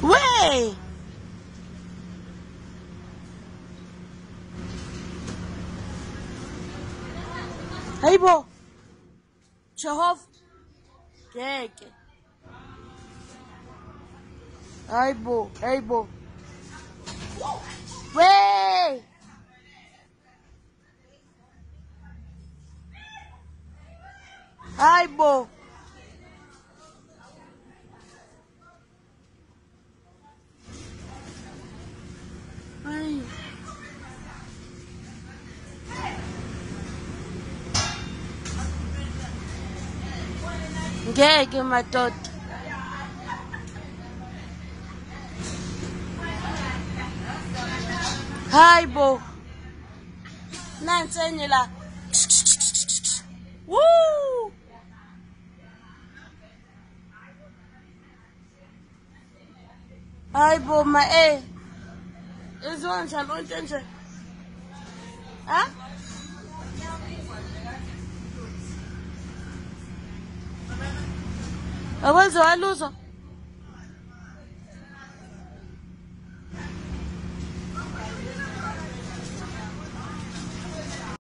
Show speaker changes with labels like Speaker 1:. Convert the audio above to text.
Speaker 1: Way! Hey, boy. Tchehov. Que que? Ai, bo. Ai, bo. Ué! Ai, bo. Ngeke madoda. Hayibo. Nansi enye la. Woo! Hayibo ma eh. Iziwa njani onke nje? أو زوا